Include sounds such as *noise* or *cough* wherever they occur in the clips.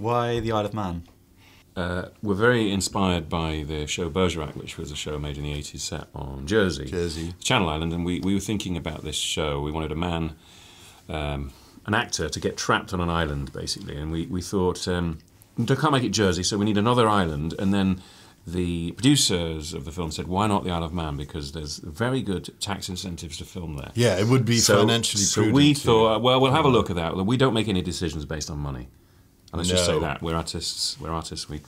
Why the Isle of Man? Uh, we're very inspired by the show Bergerac, which was a show made in the 80s set on Jersey. Jersey. Channel Island, and we, we were thinking about this show. We wanted a man, um, an actor, to get trapped on an island, basically. And we, we thought, um, can't make it Jersey, so we need another island. And then the producers of the film said, why not the Isle of Man? Because there's very good tax incentives to film there. Yeah, it would be So, financially so we thought, well, we'll have a look at that. We don't make any decisions based on money. And let's just say that we're artists. We're artists. We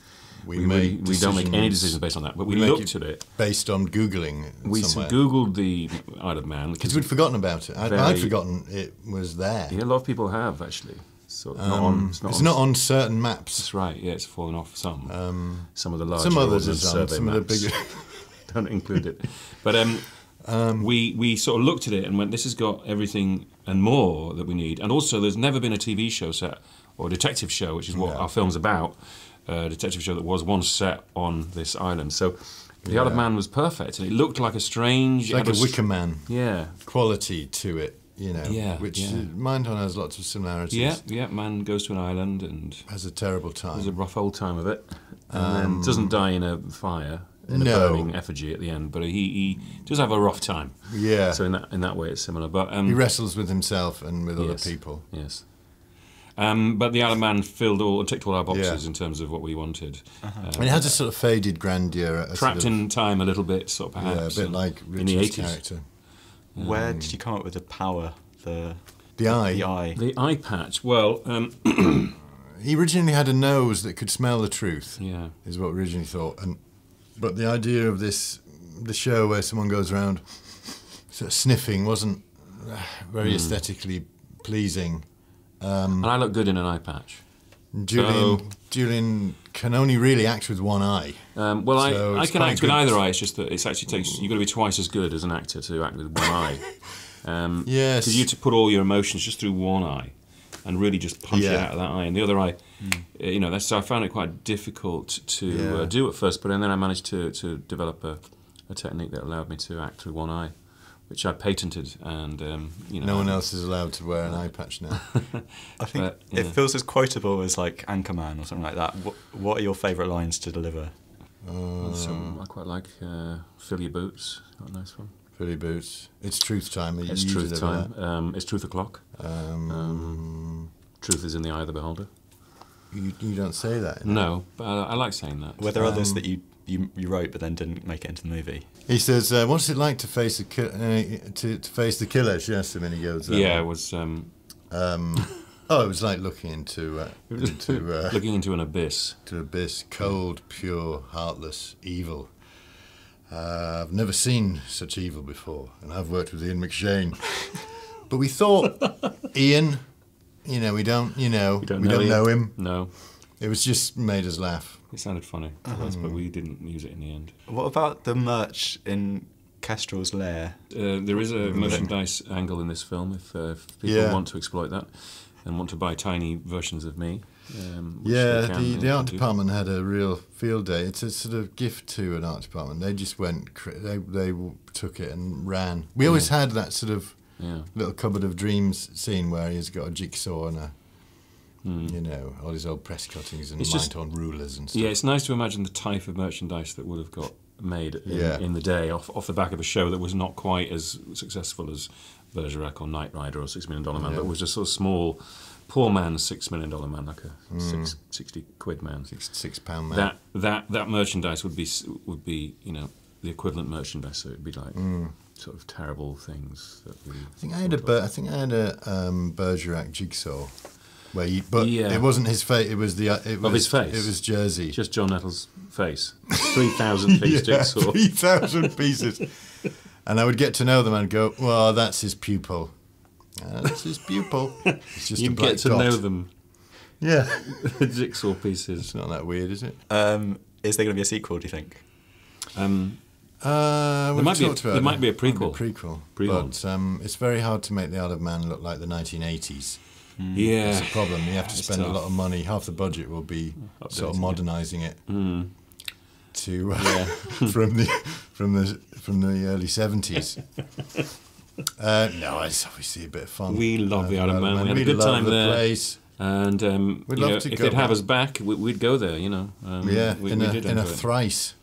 We we, really- we don't make any decisions- based on that. But we, we looked it at it. based on googling We somewhere. googled the Isle of Man because we'd forgotten about it. I'd, Very- I'd forgotten it was there. yeah, a lot of people have actually. So it's not Um, on. It's not it's on. not on certain maps. That's right. Yeah, it's fallen off some. Um, some of the larger some others survey Some of the maps. bigger. *laughs* *laughs* don't include it. But um, we we sort of looked at it and went, this has got everything and more that we need. And also, there's never been a TV show set or a detective show, which is what No. our film's about. A detective show that was once set on this island. So the Isle of Man was perfect, and it looked like a strange, like it a Wicker Man Yeah, quality to it, you know. Yeah, Which yeah. uh, Mindhorn has lots of similarities. yeah, yeah. Man goes to an island and Has a terrible time. has a rough old time of it, and then doesn't die in a fire. In a Um, No. burning effigy at the end, but he, he does have a rough time. Yeah. So in that in that way, it's similar. But um, he wrestles with himself and with other Yes. people. Yes. Um, but the Isle of Man filled all, ticked all our boxes Yeah. in terms of what we wanted. I mean, it has a sort of faded grandeur. A Trapped sort of, in time a little bit, sort of Yeah, a bit like in the Richard's 80s. character. Where Um, did you come up with the power, the The eye. the eye? The eye patch. Well, um, *clears throat* He originally had a nose that could smell the truth. yeah. is what we originally thought. And but the idea of this, the show where someone goes around sort of sniffing, wasn't uh, very Hmm. aesthetically pleasing. And I look good in an eye patch. Julian, So- Julian can only really act with one eye. Um, well, So I, I can act with either eye. It's just that it's actually takes you've got to be twice as good as an actor to act with one eye. *laughs* Um, Yes. Because you have to put all your emotions just through one eye, and really just punch it out of that eye, and the other eye, uh, you know. That's so I found it quite difficult to Yeah. uh, do at first, but then I managed to to develop a, a technique that allowed me to act through one eye, which I patented, and um, you know. No one else is allowed to wear an eye patch now. *laughs* I think But, it yeah. feels as quotable as like Anchorman or something like that. What, what are your favourite lines to deliver? So I quite like uh, fill your boots. Got a nice one. Pretty boots. It's truth time. You It's truth it time. Um, it's truth o'clock. that. Um, Truth is in the eye of the beholder. you, you don't say that. No, but I, I like saying that. Were there others Um, that you, you you wrote but then didn't make it into the movie? He says, uh, "What's it like to face a ki- uh, to, to face the killer?" She asks him, and he goes, um, yeah, it was um, Um, *laughs* oh, it was like looking into uh, into *laughs* uh, looking into an abyss. to abyss, cold, pure, heartless, evil. Uh, I've never seen such evil before, and I've worked with Ian McShane. *laughs* but we thought, Ian, you know, we don't, you know, You don't we know don't Ian? know him. No, It was just made us laugh. it sounded funny, Uh-huh. us, but we didn't use it in the end. What about the merch in Kestrel's lair? Uh, there is a merchandise angle in this film if, uh, if people Yeah. want to exploit that and want to buy tiny versions of me. Um, Yeah, they can, the, yeah, the art do. department had a real field day. It's a sort of gift to an art department. They just went, they they took it and ran. We always had that sort of Yeah. little cupboard of dreams scene where he's got a jigsaw and a, Hmm. you know, all his old press cuttings and just- Mindhorn rulers and stuff. Yeah, it's nice to imagine the type of merchandise that would have got made in, Yeah. in the day off, off the back of a show that was not quite as successful as Bergerac or Knight Rider or Six Million Dollar Man, Yeah. but was a sort of small, poor man's Six Million Dollar Man, like a six, 60 quid man. Six, six pound man. That that that merchandise would be would be you know the equivalent merchandise. So it'd be like sort of terrible things that we. I think I had a, Ber- I think I had a um, Bergerac jigsaw, where you, but Yeah. it wasn't his face. It was the, uh, it was his face? It was Jersey. Just John Nettles' face, three thousand *laughs* piece jigsaw. three thousand pieces. and I would get to know them and go, well, that's his pupil. Uh, that's his pupil. It's just You a black get to dot. know them, Yeah. *laughs* the jigsaw pieces. It's not that weird, is it? Um, is there going to be a sequel? Do you think? Um, Uh, we've might be a- talked about there might be a Might be prequel. prequel. Prequel. But um, it's very hard to make the Isle of Man look like the 1980s. Yeah, That's a problem. You have to spend a lot of money. Half the budget will be sort of Updating it. modernising it to uh, Yeah. *laughs* *laughs* from the from the from the early 70s. *laughs* Uh, no, it's obviously a bit of fun. We love the Isle of Man. We had a good time the there. place. And um, We'd love know, to if go they'd have us back, we, we'd go there. You know, um, yeah, we, in, we a, in a thrice